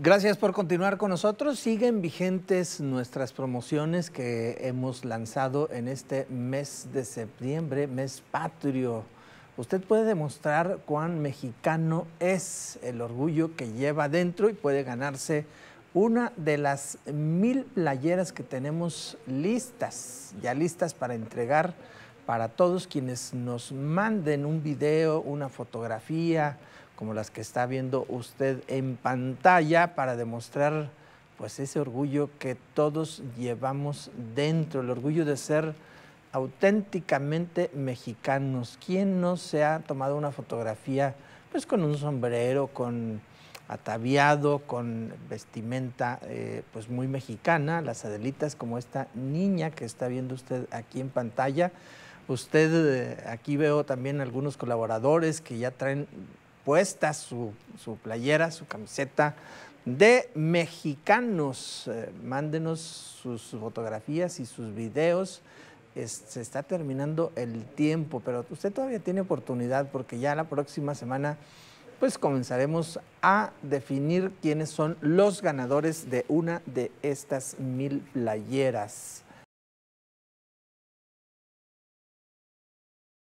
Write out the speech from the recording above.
Gracias por continuar con nosotros. Siguen vigentes nuestras promociones que hemos lanzado en este mes de septiembre, mes patrio. Usted puede demostrar cuán mexicano es el orgullo que lleva dentro y puede ganarse una de las mil playeras que tenemos listas, ya listas para entregar para todos quienes nos manden un video, una fotografía, como las que está viendo usted en pantalla, para demostrar pues ese orgullo que todos llevamos dentro, el orgullo de ser auténticamente mexicanos. ¿Quién no se ha tomado una fotografía pues con un sombrero, con ataviado, con vestimenta eh, pues muy mexicana, las adelitas como esta niña que está viendo usted aquí en pantalla? Usted, eh, aquí veo también algunos colaboradores que ya traen puesta su, playera, su camiseta de mexicanos. Eh, mándenos sus fotografías y sus videos. se está terminando el tiempo, pero usted todavía tiene oportunidad porque ya la próxima semana pues comenzaremos a definir quiénes son los ganadores de una de estas mil playeras.